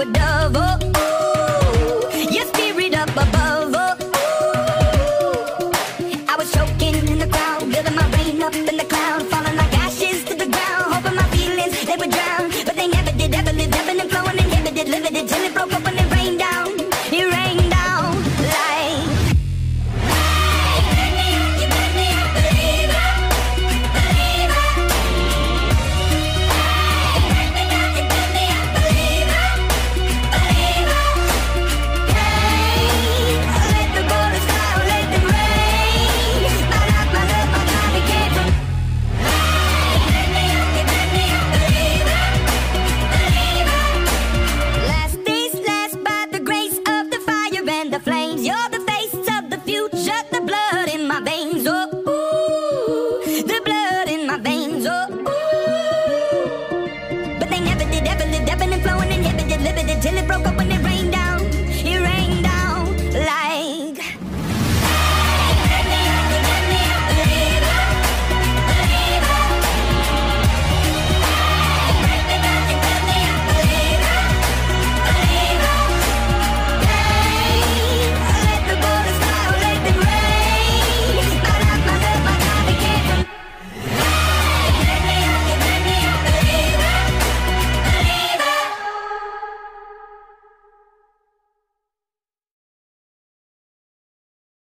a dove. But they never